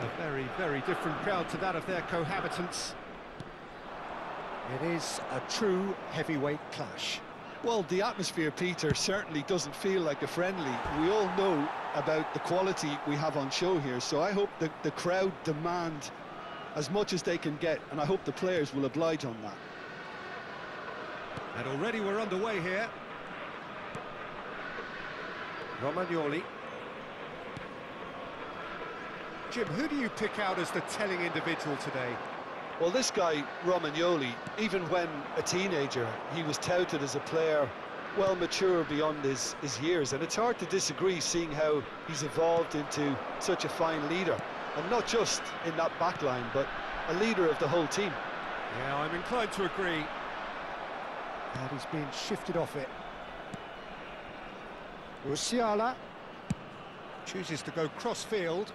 A very, very different crowd to that of their cohabitants. It is a true heavyweight clash. Well, the atmosphere, Peter, certainly doesn't feel like a friendly. We all know about the quality we have on show here, so I hope the, the crowd demand as much as they can get, and I hope the players will oblige on that. And already we're underway here. Romagnoli. Jim, who do you pick out as the telling individual today? Well, this guy, Romagnoli, even when a teenager, he was touted as a player well mature beyond his, his years, and it's hard to disagree seeing how he's evolved into such a fine leader, and not just in that back line, but a leader of the whole team. Yeah, I'm inclined to agree. And he's been shifted off it. Musiala chooses to go cross-field.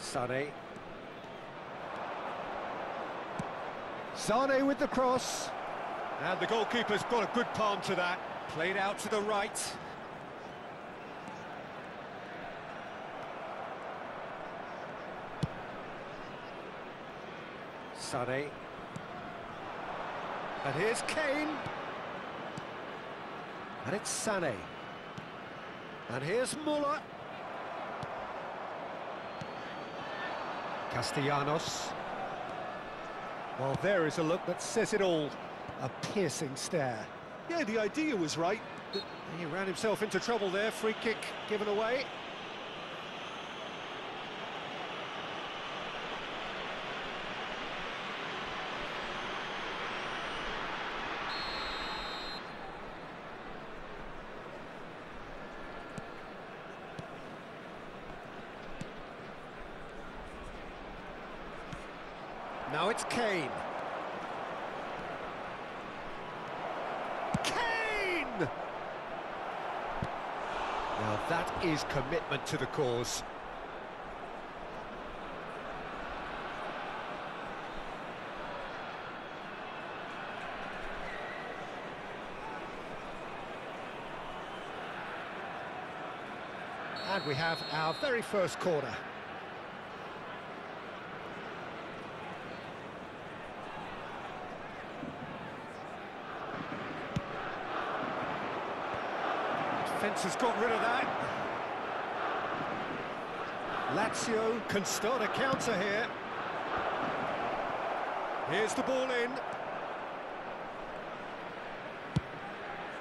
Sane. Sane with the cross. And the goalkeeper's got a good palm to that. Played out to the right. Sane. And here's Kane. And it's Sane. And here's Muller. Castellanos. Well, there is a look that says it all. A piercing stare. Yeah, the idea was right. He ran himself into trouble there. Free kick given away. It's Kane. Kane! Now that is commitment to the cause. And we have our very first corner. Has got rid of that. Lazio can start a counter here. Here's the ball in.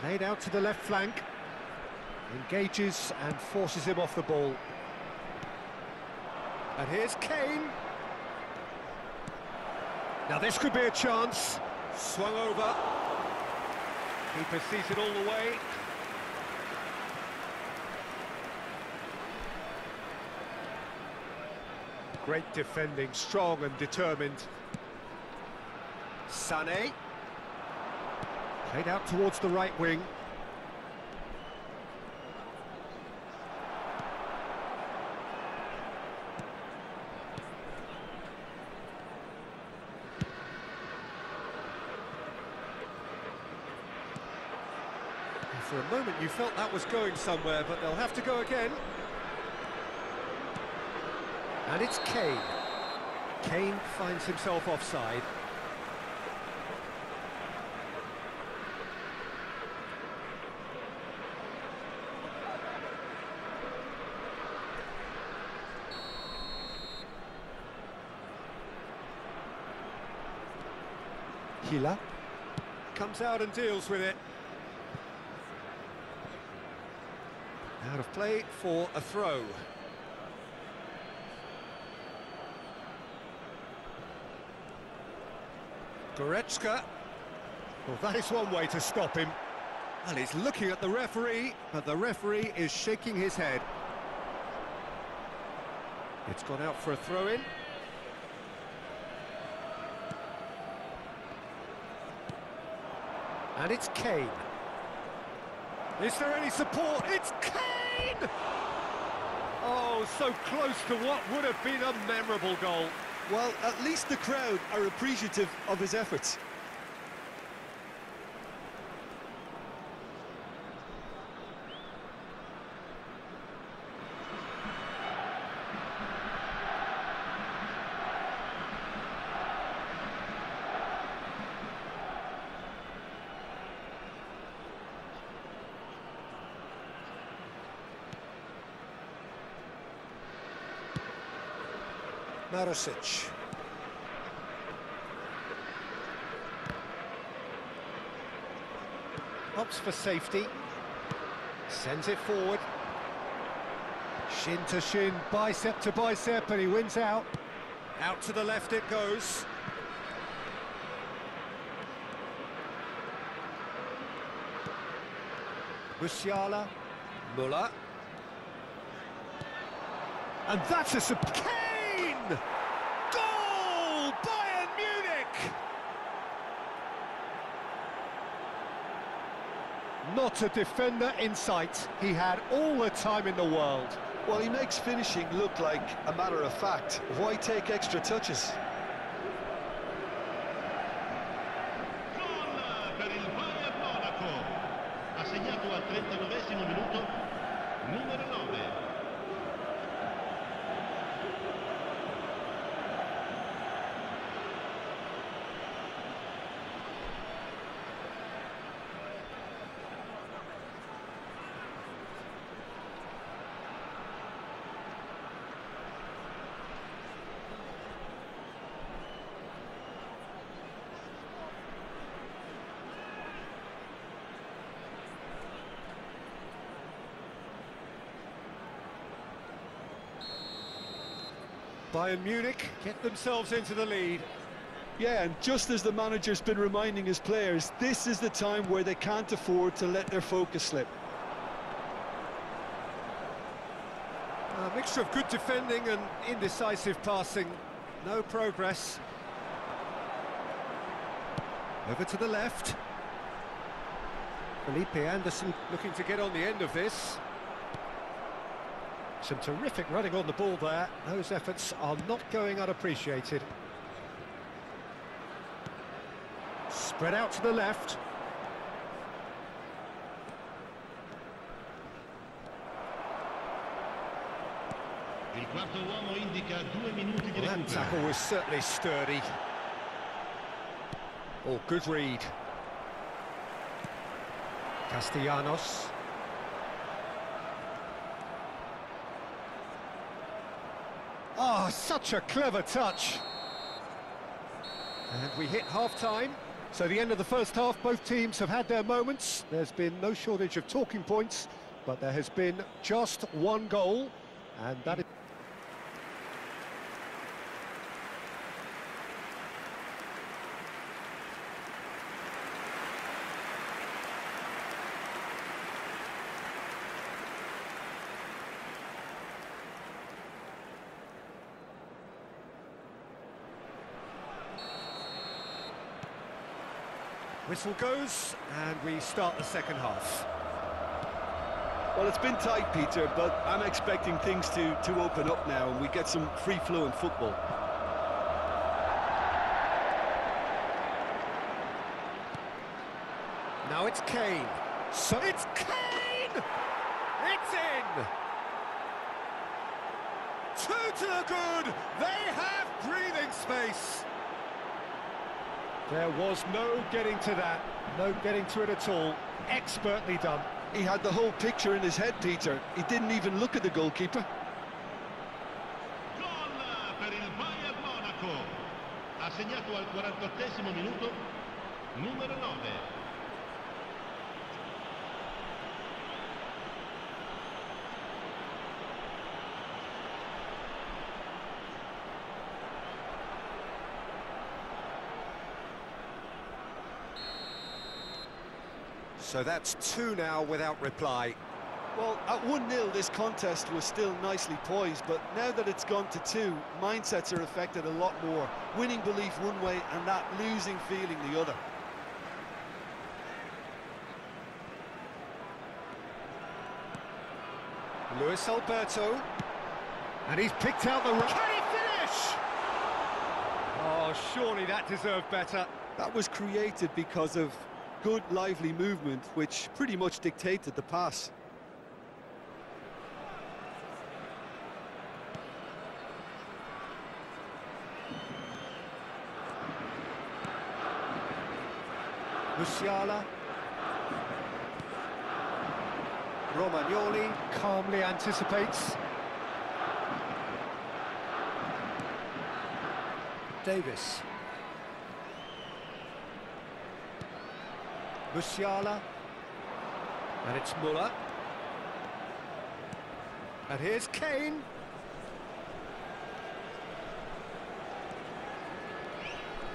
Played out to the left flank. Engages and forces him off the ball. And here's Kane. Now this could be a chance. Swung over. Keeper sees it all the way. Great defending, strong and determined. Sané. Played out towards the right wing. For a moment you felt that was going somewhere, but they'll have to go again. And it's Kane. Kane finds himself offside. Hila comes out and deals with it. Out of play for a throw. Goretzka. Well, that is one way to stop him. And he's looking at the referee, but the referee is shaking his head. It's gone out for a throw-in. And it's Kane. Is there any support? It's Kane! Oh, so close to what would have been a memorable goal. Well, at least the crowd are appreciative of his efforts. Marusic. Opts for safety. Sends it forward. Shin to shin, bicep to bicep, and he wins out. Out to the left it goes. Musiala. Muller. And that's a... Kane! Goal! Bayern Munich! Not a defender in sight. He had all the time in the world. Well, he makes finishing look like a matter of fact. Why take extra touches? Gol per il Bayern Monaco. Ha segnato al 39 minuto numero 9. Bayern Munich get themselves into the lead. Yeah, and just as the manager's been reminding his players, this is the time where they can't afford to let their focus slip. A mixture of good defending and indecisive passing. No progress. Over to the left. Felipe Anderson looking to get on the end of this. Some terrific running on the ball there. Those efforts are not going unappreciated. Spread out to the left. Il quarto uomo indica due minuti di Well, that tackle was certainly sturdy. Oh, good read. Castellanos. Oh, such a clever touch. And we hit half-time. So the end of the first half, both teams have had their moments. There's been no shortage of talking points, but there has been just one goal, and that is... Whistle goes, and we start the second half. Well, it's been tight, Peter, but I'm expecting things to, to open up now and we get some free-flowing football. Now it's Kane. So it's Kane! It's in! Two to the good! They have breathing space! There was no getting to that, no getting to it at all. Expertly done. He had the whole picture in his head, Peter. He didn't even look at the goalkeeper. Gol per il Bayern Monaco. Ha segnato al 48 minuto numero 9. So that's two now without reply. Well, at 1-0, this contest was still nicely poised, but now that it's gone to two, mindsets are affected a lot more. Winning belief one way and that losing feeling the other. Luis Alberto. And he's picked out the... Can he finish? Oh, surely that deserved better. That was created because of good, lively movement, which pretty much dictated the pass. Musiala. Romagnoli calmly anticipates. Davies. Musiala. And it's Muller. And here's Kane.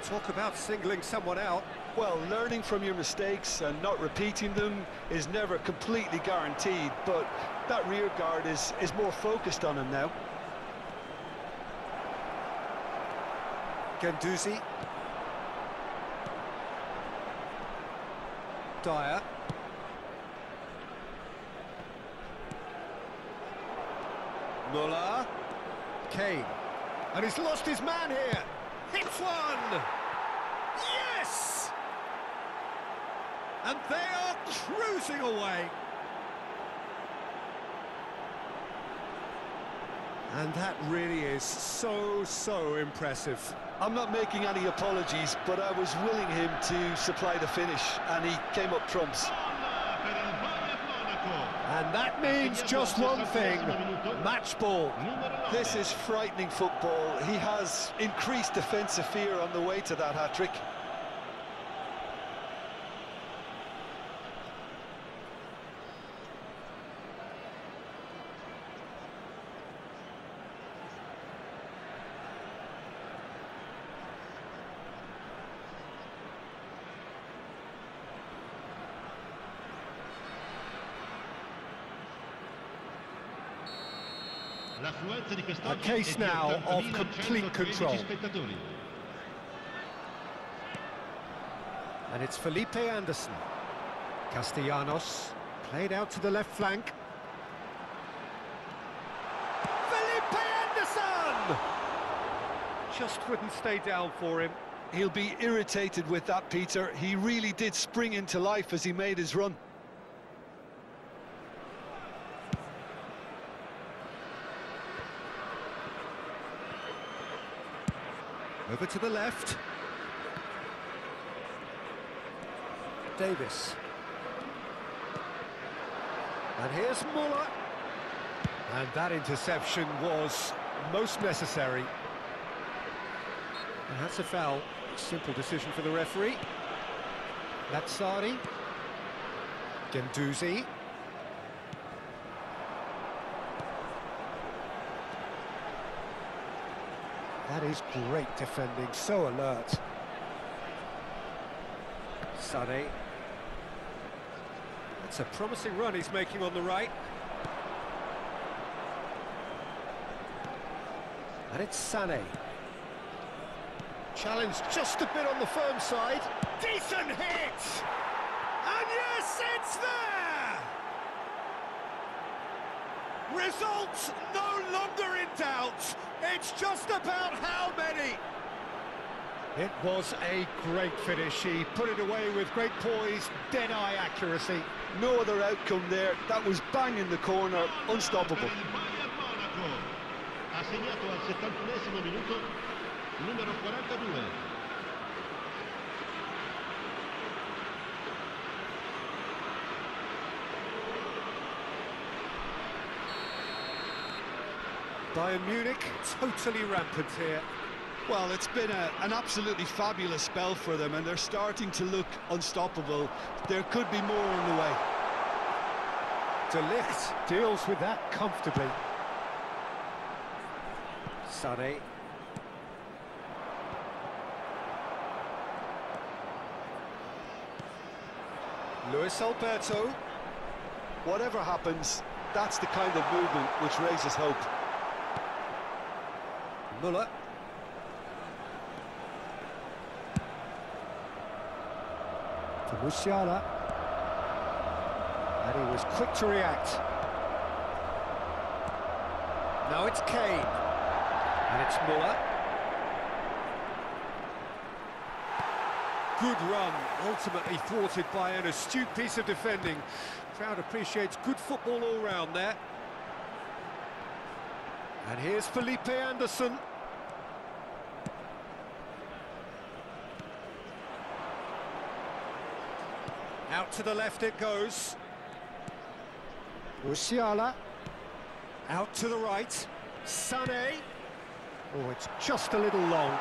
Talk about singling someone out. Well, learning from your mistakes and not repeating them is never completely guaranteed, but that rear guard is, is more focused on him now. Guendouzi. Dier. Muller. Kane. And he's lost his man here. Hits one! Yes! And they are cruising away. And that really is so, so impressive. I'm not making any apologies, but I was willing him to supply the finish, and he came up trumps. And that means just one thing, match ball. This is frightening football. He has increased defensive fear on the way to that hat-trick. A case now of complete control. And it's Felipe Anderson. Castellanos, played out to the left flank. Felipe Anderson! Just wouldn't stay down for him. He'll be irritated with that, Peter. He really did spring into life as he made his run. Over to the left. Davies. And here's Muller. And that interception was most necessary. And that's a foul. Simple decision for the referee. Lazzari. Guendouzi. That is great defending, so alert. Sané. That's a promising run he's making on the right. And it's Sané. Challenge just a bit on the firm side. Decent hit! And yes, it's there! Results no longer in doubt. It's just about how many. It was a great finish. He put it away with great poise, dead-eye accuracy. No other outcome there. That was bang in the corner, unstoppable. Assegnato al 71esimo minuto, numero 42. Bayern Munich totally rampant here. Well, it's been a, an absolutely fabulous spell for them, and they're starting to look unstoppable. There could be more on the way. De Ligt deals with that comfortably. Sané. Luis Alberto. Whatever happens, that's the kind of movement which raises hope. Muller. To Musiala. And he was quick to react. Now it's Kane. And it's Muller. Good run, ultimately thwarted by an astute piece of defending. Crowd appreciates good football all round there. And here's Felipe Anderson. To the left it goes. Musiala. Out to the right. Sané. Oh, it's just a little long.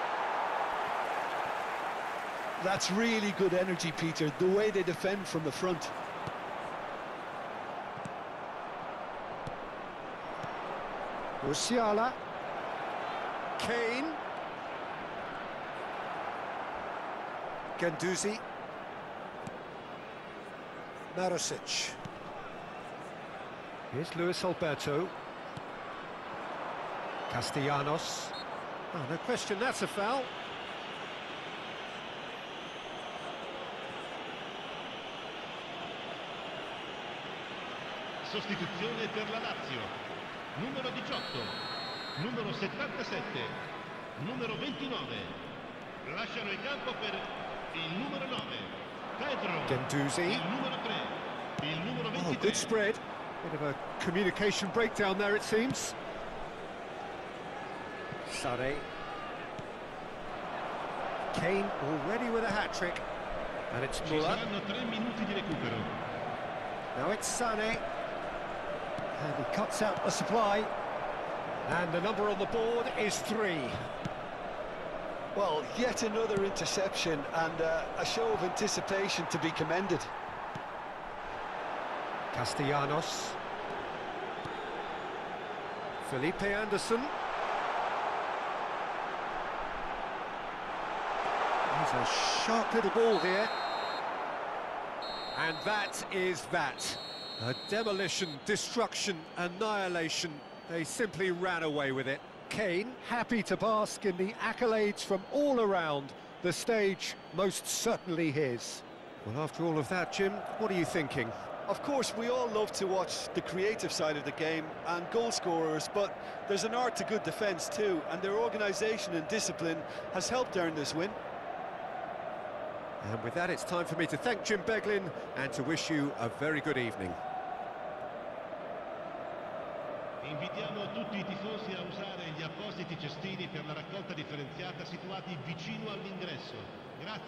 That's really good energy, Peter, the way they defend from the front. Musiala. Kane. Guendouzi. Marusic. Here's Luis Alberto. Castellanos. Oh, no question, that's a foul. Sostituzione per la Lazio. Numero 18, numero 77, numero 29. Lasciano il campo per il numero 9. Pedro. Guendouzi. Il numero 3. Il numero Oh, good spread. Bit of a communication breakdown there, it seems. Sané. Kane already with a hat-trick. And it's Muller. saranno tre minuti di recupero. Now it's Sané. And he cuts out the supply. And the number on the board is three. Well, yet another interception and uh, a show of anticipation to be commended. Castellanos. Felipe Anderson. He's a sharp little ball here. And that is that. A demolition, destruction, annihilation. They simply ran away with it. Kane, happy to bask in the accolades from all around. The stage most certainly his. Well, after all of that, Jim, what are you thinking? Of course, we all love to watch the creative side of the game and goal scorers, but there's an art to good defence too, and their organisation and discipline has helped earn this win. And with that, it's time for me to thank Jim Beglin and to wish you a very good evening. Tutti i tifosi a usare gli appositi cestini per la raccolta differenziata situati vicino all'ingresso. Grazie.